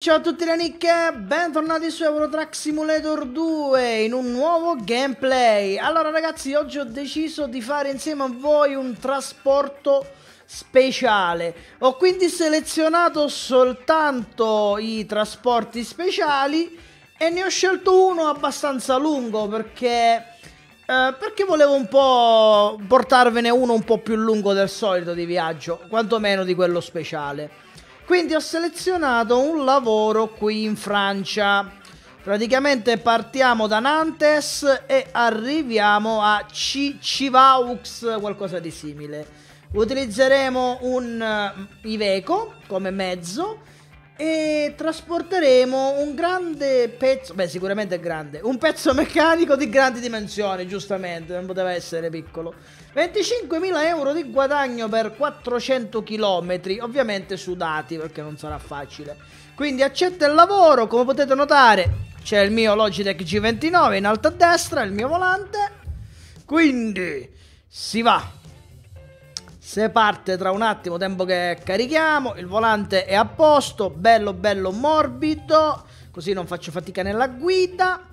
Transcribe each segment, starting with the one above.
Ciao a tutti le nicche, bentornati su Eurotrack Simulator 2 in un nuovo gameplay. Allora ragazzi, oggi ho deciso di fare insieme a voi un trasporto speciale. Ho quindi selezionato soltanto i trasporti speciali E ne ho scelto uno abbastanza lungo perché... Eh, perché volevo un po' portarvene uno un po' più lungo del solito di viaggio Quantomeno di quello speciale quindi ho selezionato un lavoro qui in Francia. Praticamente partiamo da Nantes e arriviamo a Civaux, qualcosa di simile. Utilizzeremo un uh, Iveco come mezzo e trasporteremo un grande pezzo, beh sicuramente è grande, un pezzo meccanico di grandi dimensioni, giustamente, non poteva essere piccolo. 25.000 euro di guadagno per 400 km, ovviamente sudati perché non sarà facile. Quindi accetta il lavoro, come potete notare c'è il mio Logitech G29 in alto a destra, il mio volante. Quindi si va. Se parte tra un attimo, tempo che carichiamo, il volante è a posto, bello bello morbido, così non faccio fatica nella guida.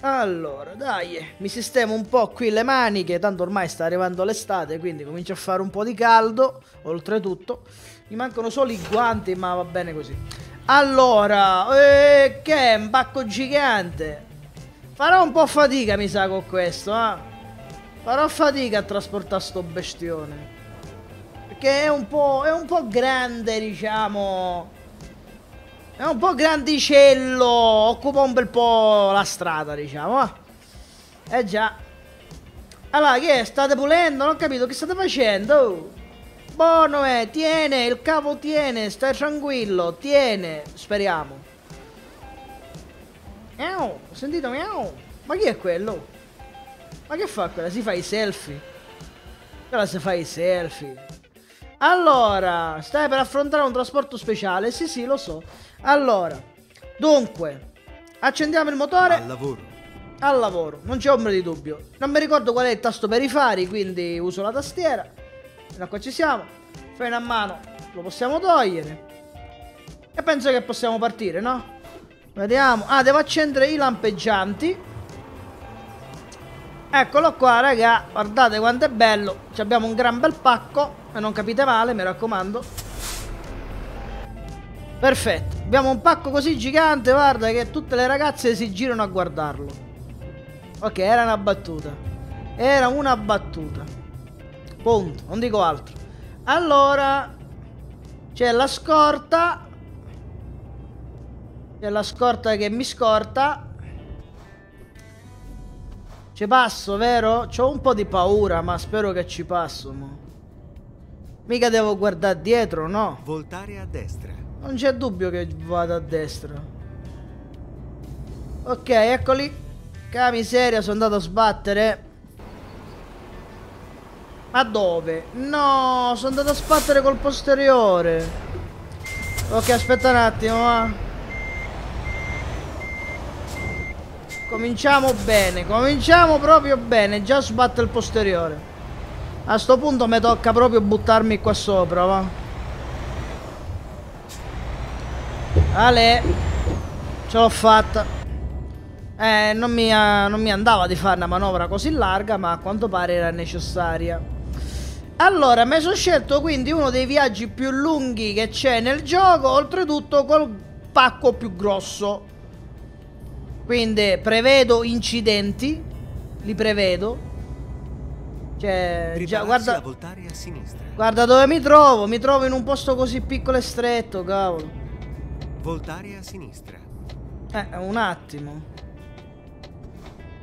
Allora, dai, mi sistemo un po' qui le maniche, tanto ormai sta arrivando l'estate, quindi comincia a fare un po' di caldo, oltretutto. Mi mancano solo i guanti, ma va bene così. Allora, eh, che è un pacco gigante. Farò un po' fatica, mi sa, con questo, eh. Farò fatica a trasportare sto bestione. Perché è un po', è un po' grande, diciamo. È un po' grandicello, occupa un bel po' la strada, diciamo. Eh già. Allora, che è? State pulendo? Non ho capito, che state facendo? Buono è, tiene, il cavo tiene, stai tranquillo, tiene, speriamo. Miau, sentito miau. Ma chi è quello? Ma che fa quella? Si fa i selfie? Quella si fa i selfie. Allora, stai per affrontare un trasporto speciale? Sì, sì, lo so. Allora, dunque, accendiamo il motore. Al lavoro. Al lavoro, non c'è ombra di dubbio. Non mi ricordo qual è il tasto per i fari, quindi uso la tastiera. A qua ci siamo. Freno a mano lo possiamo togliere. E penso che possiamo partire, no? Vediamo. Ah, devo accendere i lampeggianti. Eccolo qua, raga. Guardate quanto è bello. Ci abbiamo un gran bel pacco. E non capite male, mi raccomando. Perfetto. Abbiamo un pacco così gigante, guarda, che tutte le ragazze si girano a guardarlo. Ok, era una battuta. Era una battuta. Punto. Non dico altro. Allora, c'è la scorta. C'è la scorta che mi scorta. Ci passo, vero? C'ho un po' di paura, ma spero che ci passo. Mo. Mica devo guardare dietro, no? Voltare a destra. Non c'è dubbio che vado a destra. Ok, eccoli. Che miseria, sono andato a sbattere. Ma dove? No, sono andato a sbattere col posteriore. Ok, aspetta un attimo, va. Cominciamo bene, cominciamo proprio bene, già sbatte il posteriore. A sto punto mi tocca proprio buttarmi qua sopra, va. Ale, ce l'ho fatta. Eh, non mi, uh, non mi andava di fare una manovra così larga, ma a quanto pare era necessaria. Allora, mi sono scelto quindi uno dei viaggi più lunghi che c'è nel gioco, oltretutto col pacco più grosso. Quindi prevedo incidenti, li prevedo. Cioè, già, guarda, guarda dove mi trovo, mi trovo in un posto così piccolo e stretto, cavolo. Voltare a sinistra. Eh, un attimo.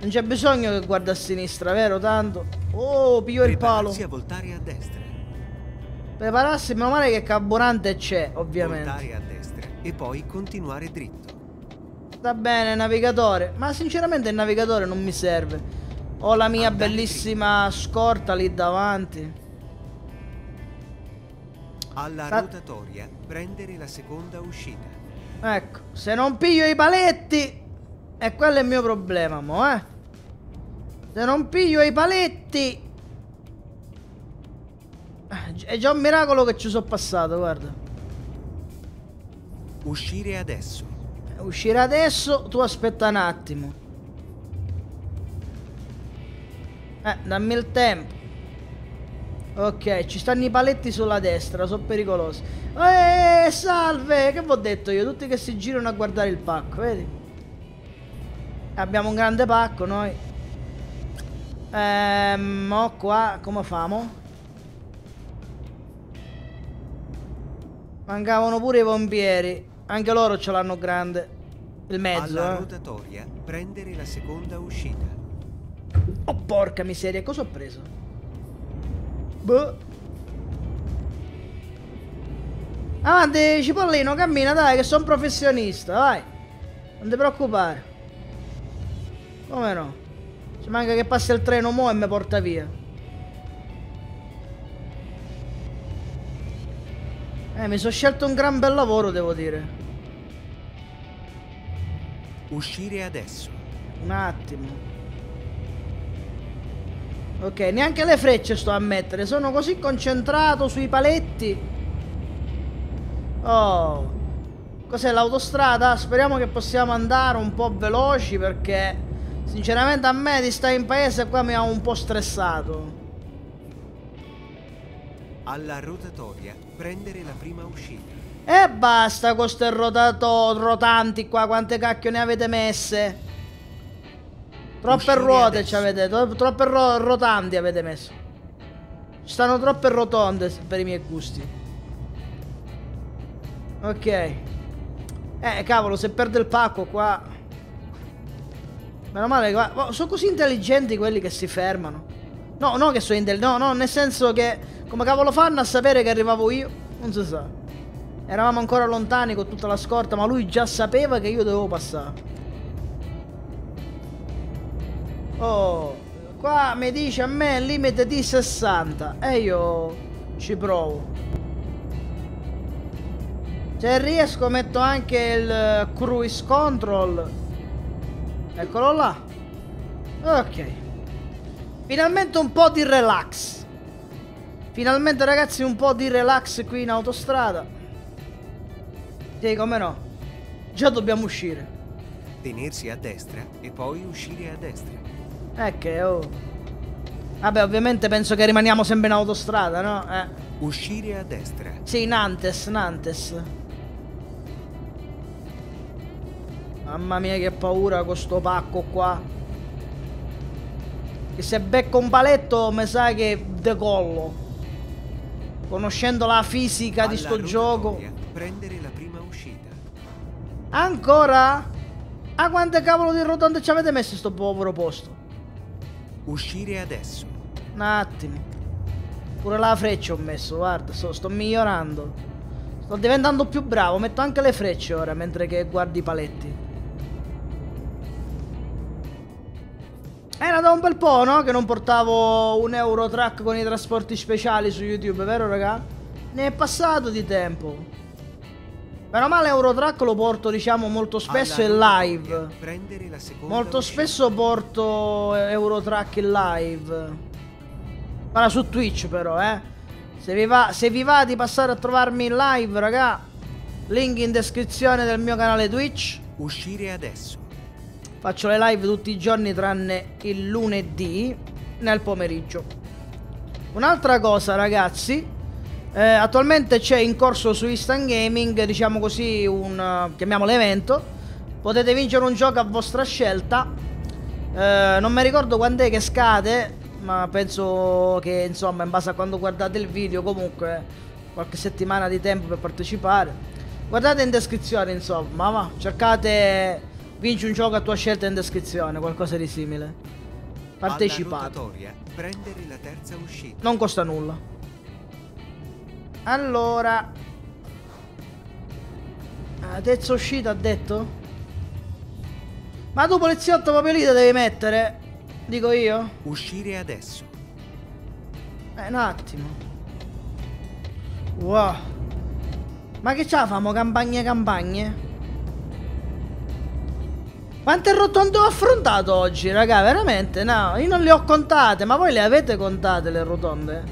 Non c'è bisogno che guarda a sinistra, vero? Tanto. Oh, piglio il palo. a voltare a destra. Prepararsi, meno male che carburante c'è, ovviamente. Voltare a destra e poi continuare dritto. Va bene, navigatore. Ma sinceramente il navigatore non mi serve. Ho la mia Andare bellissima dritto. scorta lì davanti. Alla Sa rotatoria prendere la seconda uscita. Ecco, se non piglio i paletti... E quello è il mio problema, mo, eh. Se non piglio i paletti... È già un miracolo che ci sono passato, guarda. Uscire adesso. Uscire adesso, tu aspetta un attimo. Eh, dammi il tempo. Ok, ci stanno i paletti sulla destra, sono pericolosi. Eeeh, salve! Che vi ho detto io? Tutti che si girano a guardare il pacco, vedi? Abbiamo un grande pacco noi. Ehm, mo qua, come famo? Mancavano pure i pompieri. Anche loro ce l'hanno grande. Il mezzo, Alla eh. rotatoria, prendere la seconda uscita. Oh porca miseria, cosa ho preso? Boh. Avanti, cipollino, cammina, dai, che sono professionista, vai. Non ti preoccupare. Come no? Ci manca che passa il treno mo e mi porta via. Eh, mi sono scelto un gran bel lavoro, devo dire. Uscire adesso. Un attimo. Ok, neanche le frecce sto a mettere, sono così concentrato sui paletti. Oh. Cos'è l'autostrada? Speriamo che possiamo andare un po' veloci perché sinceramente a me di stare in paese qua mi ha un po' stressato. Alla rotatoria, prendere la prima uscita. E basta con ste rotato rotanti qua, quante cacchio ne avete messe? Troppe Uscire ruote adesso. ci avete, tro- troppe ro- rotanti avete messo. Ci stanno troppe rotonde per i miei gusti. Ok. Eh, cavolo, se perde il pacco qua... Meno male che... oh, sono così intelligenti quelli che si fermano. No, no che sono intelligenti, no, no, nel senso che... Come cavolo fanno a sapere che arrivavo io? Non si sa. Eravamo ancora lontani con tutta la scorta, ma lui già sapeva che io dovevo passare. Oh, qua mi dice a me il limite di 60 e io ci provo. Se riesco metto anche il cruise control. Eccolo là. Ok. Finalmente un po' di relax. Finalmente ragazzi un po' di relax qui in autostrada. Sì, come no. Già dobbiamo uscire. Tenersi a destra e poi uscire a destra. Eh che oh. Vabbè, ovviamente penso che rimaniamo sempre in autostrada, no? Eh. Uscire a destra. Sì, Nantes, Nantes. Mamma mia che paura con sto pacco qua. Che se becco un paletto mi sa che decollo. Conoscendo la fisica di Alla sto gioco. Prendere la prima uscita. Ancora? A quante cavolo di rotonde ci avete messo sto povero posto? Uscire adesso. Un attimo. Pure la freccia ho messo, guarda, sto, sto migliorando. Sto diventando più bravo, metto anche le frecce ora mentre che guardi i paletti. Era da un bel po', no? Che non portavo un Eurotrack con i trasporti speciali su YouTube, vero raga? Ne è passato di tempo. Meno male Eurotrack lo porto, diciamo, molto spesso in live. Molto spesso porto Eurotrack in live. Guarda su Twitch però, eh. Se vi, va, se vi va di passare a trovarmi in live, raga, link in descrizione del mio canale Twitch. Uscire adesso. Faccio le live tutti i giorni tranne il lunedì nel pomeriggio. Un'altra cosa, ragazzi. eh, attualmente c'è in corso su Instant Gaming, diciamo così, un eh, chiamiamolo evento. Potete vincere un gioco a vostra scelta. Eh, non mi ricordo quando è che scade, ma penso che insomma, in base a quando guardate il video, comunque qualche settimana di tempo per partecipare. Guardate in descrizione, insomma, ma cercate vinci un gioco a tua scelta in descrizione, qualcosa di simile. La uscita. Non costa nulla. Allora. Ah, terza uscita ha detto? Ma tu poliziotto proprio lì te devi mettere? Dico io? Uscire adesso. Eh, un attimo. Wow. Ma che c'ha famo campagne campagne? Quante rotonde ho affrontato oggi, raga? Veramente? No, io non le ho contate, ma voi le avete contate le rotonde?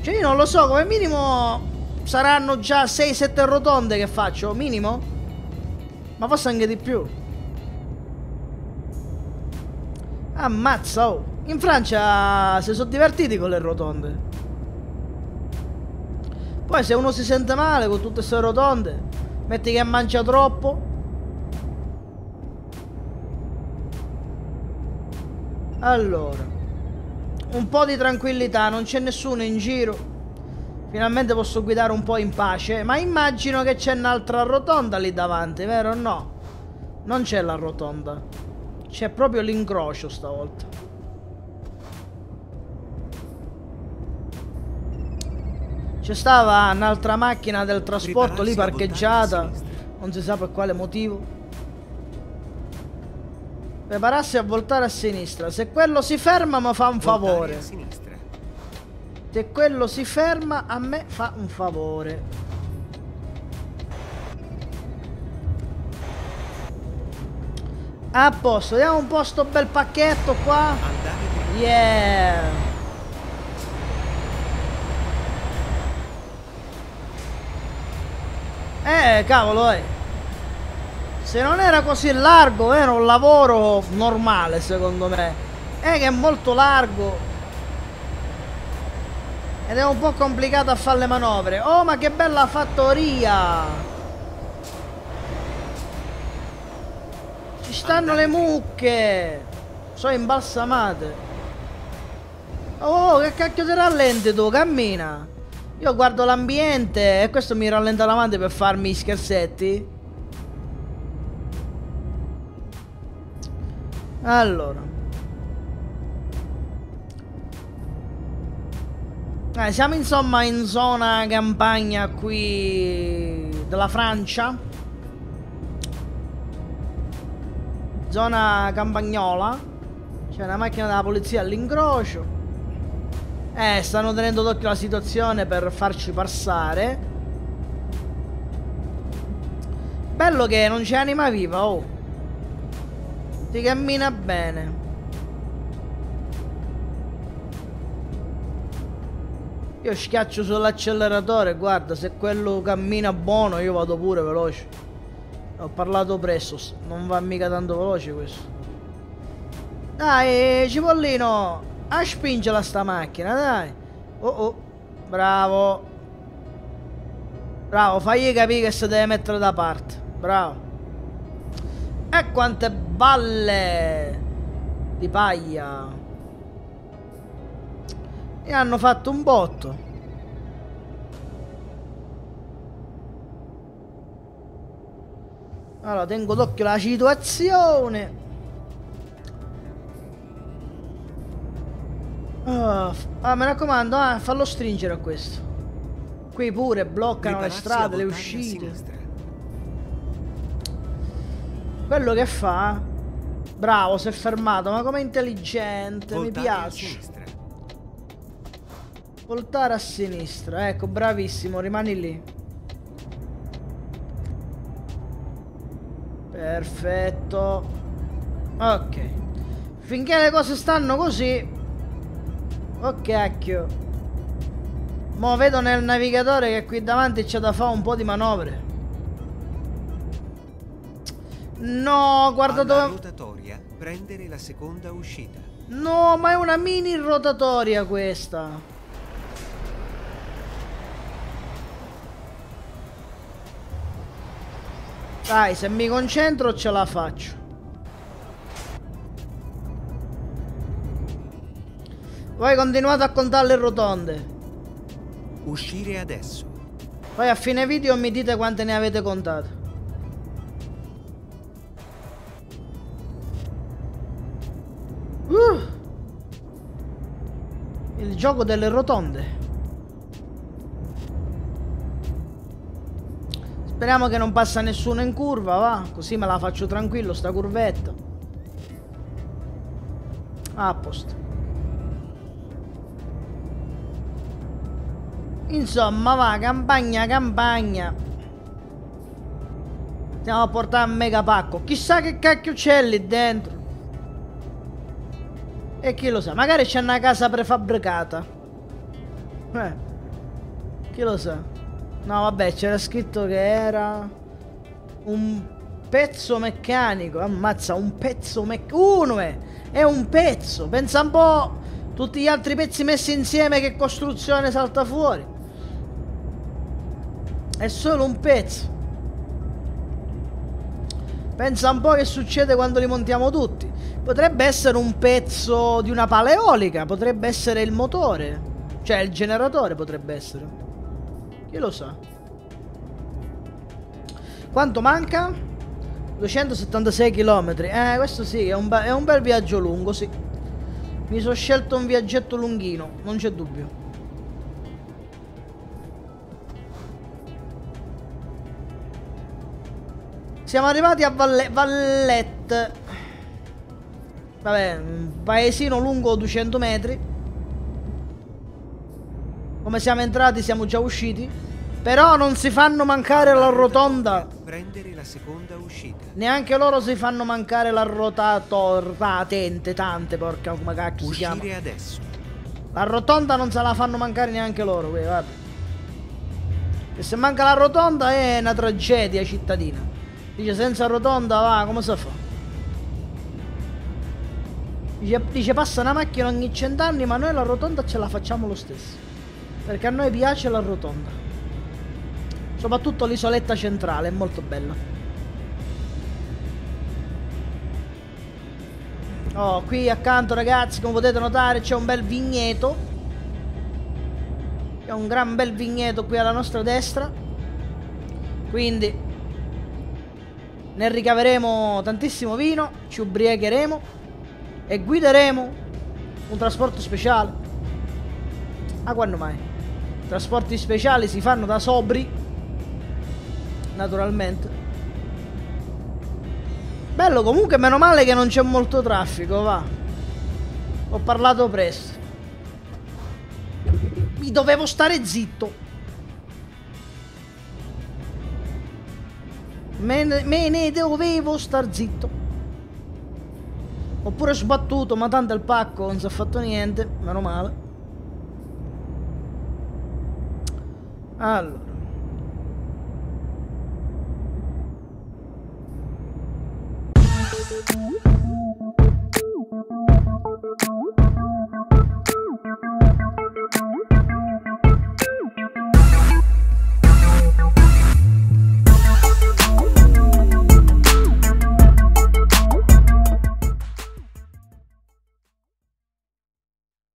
Cioè io non lo so, come minimo saranno già 6-7 rotonde che faccio, minimo? Ma forse anche di più. Ammazza, oh. In Francia si sono divertiti con le rotonde. Poi se uno si sente male con tutte queste rotonde, metti che mangia troppo. Allora, un po' di tranquillità, non c'è nessuno in giro. Finalmente posso guidare un po' in pace. Ma immagino che c'è un'altra rotonda lì davanti, vero o no? Non c'è la rotonda. C'è proprio l'incrocio stavolta. C'è stava un'altra macchina del trasporto lì parcheggiata. Non si sa per quale motivo. Prepararsi a voltare a sinistra. Se quello si ferma mi fa un favore. Se quello si ferma a me fa un favore. A posto, vediamo un po' sto bel pacchetto qua. Yeah. Eh, cavolo, eh. Se non era così largo, era un lavoro normale, secondo me. È che è molto largo. Ed è un po' complicato a fare le manovre. Oh, ma che bella fattoria! Ci stanno le mucche! Sono imbalsamate. Oh, che cacchio ti rallenti tu? Cammina! Io guardo l'ambiente e questo mi rallenta davanti per farmi i scherzetti. Allora. Eh, siamo insomma in zona campagna qui della Francia. Zona campagnola. C'è una macchina della polizia all'incrocio. Eh, stanno tenendo d'occhio la situazione per farci passare. Bello che non c'è anima viva, oh. Si cammina bene. Io schiaccio sull'acceleratore, guarda, se quello cammina buono io vado pure veloce. Ho parlato presto, non va mica tanto veloce questo. Dai, cipollino, a spingela sta macchina, dai. Oh oh, bravo. Bravo, fagli capire che si deve mettere da parte. Bravo. E quante balle di paglia. E hanno fatto un botto. Allora, tengo d'occhio la situazione. Oh, ah, mi raccomando, ah, fallo stringere a questo. Qui pure bloccano le strade, le uscite. Quello che fa? Bravo, si è fermato, ma com'è intelligente, Voltare mi piace. Voltare a sinistra, ecco, bravissimo, rimani lì. Perfetto. Ok. Finché le cose stanno così... Oh cacchio. Mo vedo nel navigatore che qui davanti c'è da fare un po' di manovre. No, guarda Alla dove... rotatoria, prendere la seconda uscita. No, ma è una mini rotatoria questa. Dai, se mi concentro ce la faccio. Voi continuate a contare le rotonde. Uscire adesso. Poi a fine video mi dite quante ne avete contate. Gioco delle rotonde. Speriamo che non passa nessuno in curva, va? Così me la faccio tranquillo, sta curvetta. Ah, a posto. Insomma, va, campagna, campagna. Stiamo a portare un mega pacco. Chissà che cacchio c'è lì dentro. E chi lo sa, magari c'è una casa prefabbricata. Eh, chi lo sa. No, vabbè, c'era scritto che era un pezzo meccanico. Ammazza, un pezzo meccanico. Uno è, è un pezzo. Pensa un po'. Tutti gli altri pezzi messi insieme che costruzione salta fuori. È solo un pezzo. Pensa un po' che succede quando li montiamo tutti. Potrebbe essere un pezzo di una pala eolica, potrebbe essere il motore. Cioè il generatore potrebbe essere. Chi lo sa? Quanto manca? 276 km. Eh, questo sì, è un, è un bel viaggio lungo, sì. Mi sono scelto un viaggetto lunghino, non c'è dubbio. Siamo arrivati a Valle Vallette. Vabbè, un paesino lungo 200 metri. Come siamo entrati siamo già usciti. Però non si fanno mancare la rotonda. Prendere la seconda uscita. Neanche loro si fanno mancare la rotator patente, tante porca come cacchio Uscire si chiama. adesso. La rotonda non se la fanno mancare neanche loro, qui, guarda. E se manca la rotonda è una tragedia cittadina. Dice senza rotonda va, come si fa? Dice, dice passa una macchina ogni cent'anni ma noi la rotonda ce la facciamo lo stesso. Perché a noi piace la rotonda. Soprattutto l'isoletta centrale, è molto bella. Oh, qui accanto ragazzi, come potete notare, c'è un bel vigneto. C'è un gran bel vigneto qui alla nostra destra. Quindi ne ricaveremo tantissimo vino, ci ubriacheremo e guideremo un trasporto speciale. Ma quando mai? Trasporti speciali si fanno da sobri, naturalmente. Bello comunque, meno male che non c'è molto traffico, va. Ho parlato presto. Mi dovevo stare zitto. Me ne, me ne dovevo star zitto. Oppure sbattuto, ma tanto il pacco non si è fatto niente, meno male. Allora.